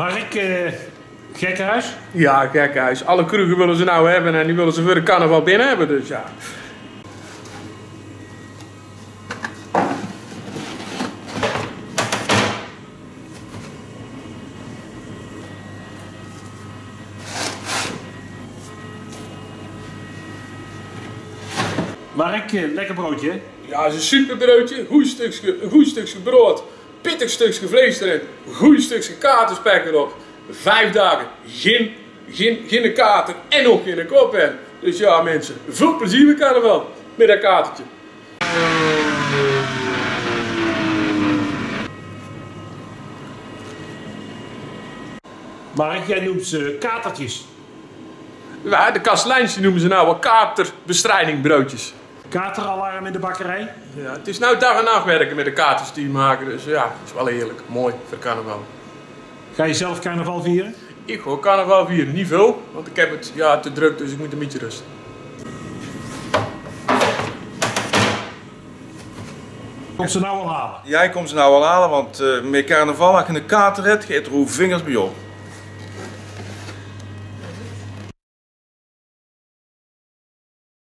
Mark, eh, gekkenhuis? Ja, gekhuis. Alle kroegen willen ze nou hebben en die willen ze voor de carnaval binnen hebben, dus ja. Mark, eh, lekker broodje. Ja, het is een superbroodje, goed stukje, goed stukje brood, pittig stukje vlees erin, goed stukje katerspek erop. Vijf dagen, geen, geen, geen kater en ook geen kop in. Dus ja mensen, veel plezier met carnaval, met dat katertje. Mark, jij noemt ze katertjes. Ja, de kastelijns die noemen ze nou wel katerbestrijdingbroodjes. Kateralarm in de bakkerij. Ja, het is nou dag en nacht werken met de katers die maken, dus ja, het is wel heerlijk, mooi voor carnaval. Ga je zelf carnaval vieren? Ik hoor carnaval vieren, niet veel, want ik heb het ja, te druk, dus ik moet een beetje rusten. Kom ze nou al halen. Jij komt ze nou al halen, want eh met carnaval als je een kater hebt, gaat er hoe vingers bij jou.